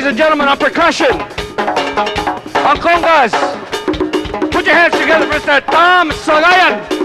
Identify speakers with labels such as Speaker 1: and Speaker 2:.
Speaker 1: ladies and gentlemen, on percussion, on congas, put your hands together for Mr. Tom Sagayan.